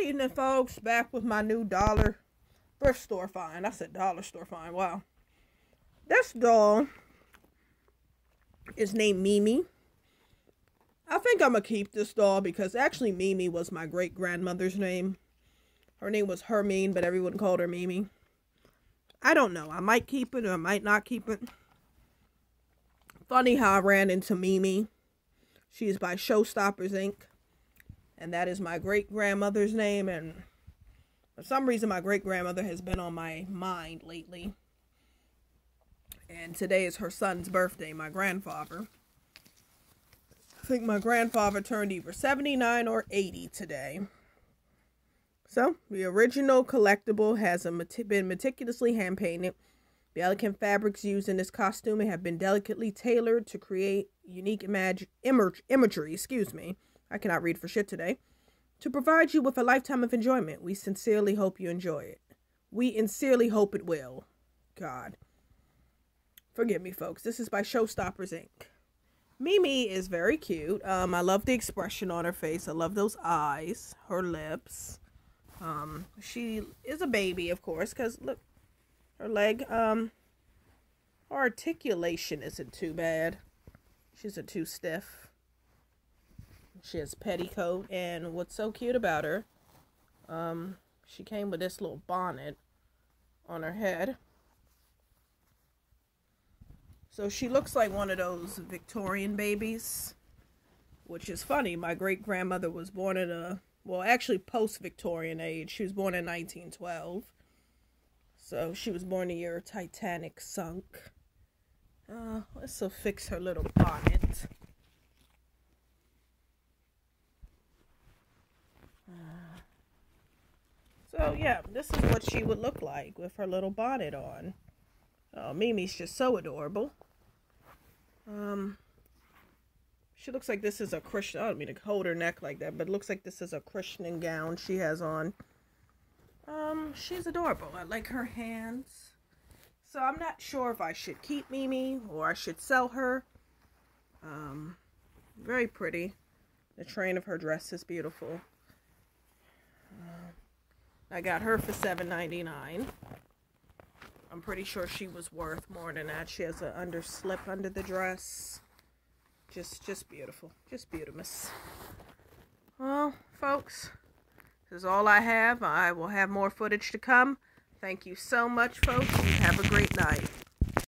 Good evening, folks. Back with my new dollar thrift store find. I said dollar store find. Wow. This doll is named Mimi. I think I'm going to keep this doll because actually Mimi was my great grandmother's name. Her name was Hermine, but everyone called her Mimi. I don't know. I might keep it or I might not keep it. Funny how I ran into Mimi. She's by Showstoppers Inc. And that is my great grandmother's name. And for some reason, my great grandmother has been on my mind lately. And today is her son's birthday, my grandfather. I think my grandfather turned either 79 or 80 today. So, the original collectible has been meticulously hand painted. The elegant fabrics used in this costume have been delicately tailored to create unique imag- image- imagery, excuse me. I cannot read for shit today. To provide you with a lifetime of enjoyment, we sincerely hope you enjoy it. We sincerely hope it will. God. Forgive me, folks. This is by Showstoppers Inc. Mimi is very cute. Um, I love the expression on her face. I love those eyes, her lips. Um, she is a baby, of course, because look, her leg, um, her articulation isn't too bad. She isn't too stiff. She has petticoat, and what's so cute about her, um, she came with this little bonnet on her head. So she looks like one of those Victorian babies, which is funny. My great grandmother was born in a well, actually post Victorian age. She was born in 1912. So she was born the year Titanic sunk. Uh, let's so fix her little bonnet. So yeah, this is what she would look like with her little bonnet on. Oh, Mimi's just so adorable. Um, she looks like this is a Christian. I don't mean to hold her neck like that, but it looks like this is a Christian gown she has on. Um, she's adorable. I like her hands. So I'm not sure if I should keep Mimi or I should sell her. Um, very pretty. The train of her dress is beautiful. I got her for $7.99. I'm pretty sure she was worth more than that. She has an underslip under the dress. Just, just beautiful. Just beautiful. Well, folks, this is all I have. I will have more footage to come. Thank you so much, folks. have a great night.